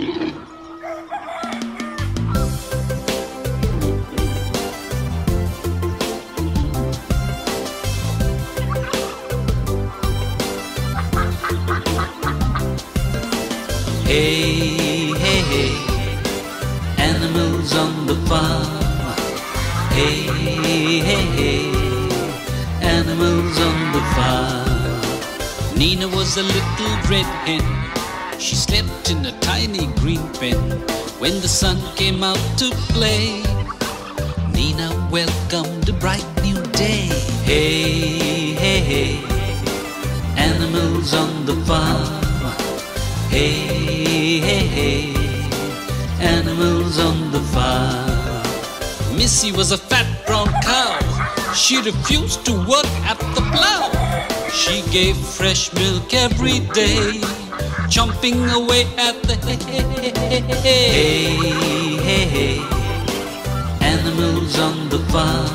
Hey, hey, hey, animals on the farm. Hey, hey, hey, animals on the farm. Nina was a little red hen. She slept in a tiny green pen when the sun came out to play. Nina welcomed a bright new day. Hey, hey, hey, animals on the farm. Hey, hey, hey, animals on the farm. Missy was a fat brown cow. She refused to work at the plow. She gave fresh milk every day, chomping away at the hay. Hey, hey, hey, animals on the farm.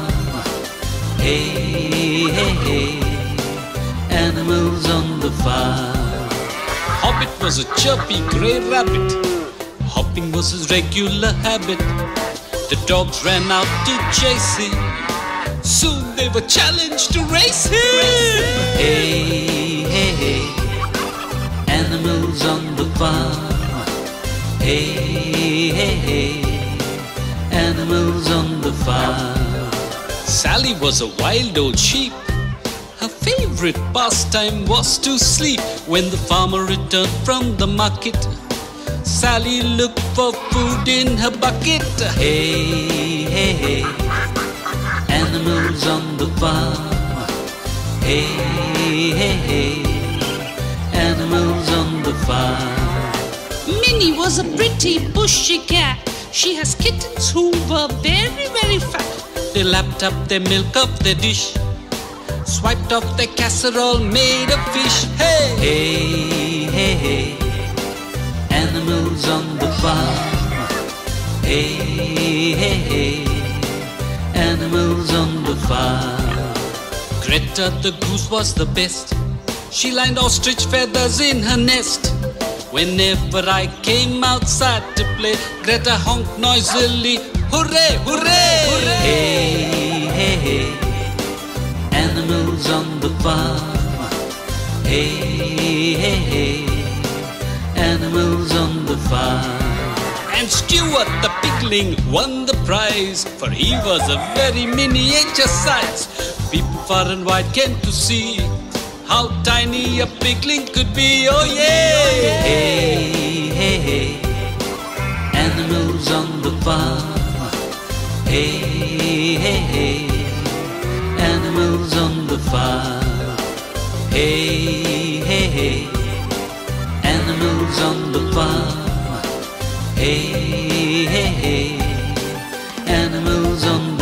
Hey, hey, hey, animals on the farm. Hobbit was a chirpy grey rabbit. Hopping was his regular habit. The dogs ran out to chase him. Soon they were challenged to race him. Hey, Hey, hey, hey, animals on the farm. Sally was a wild old sheep. Her favorite pastime was to sleep when the farmer returned from the market. Sally looked for food in her bucket. Hey, hey, hey, animals on the farm. Hey, hey, hey, animals on the farm. Mini was a pretty bushy cat. She has kittens who were very, very fat. They lapped up their milk off their dish, swiped off their casserole made of fish. Hey, hey, hey, hey, animals on the farm. Hey, hey, hey, animals on the farm. Greta the goose was the best. She lined ostrich feathers in her nest. Whenever I came outside to play, Greta honked noisily, hooray, hooray, hooray! Hey, hey, hey, animals on the farm. Hey, hey, hey, animals on the farm. And Stewart the pigling won the prize, for he was a very miniature size. People far and wide came to see how tiny a pigling could be. Oh yeah! Hey, hey, hey, animals on the farm. Hey, hey, hey, animals on the farm. Hey, hey, hey, animals on the farm. Hey, hey, hey, animals on the farm.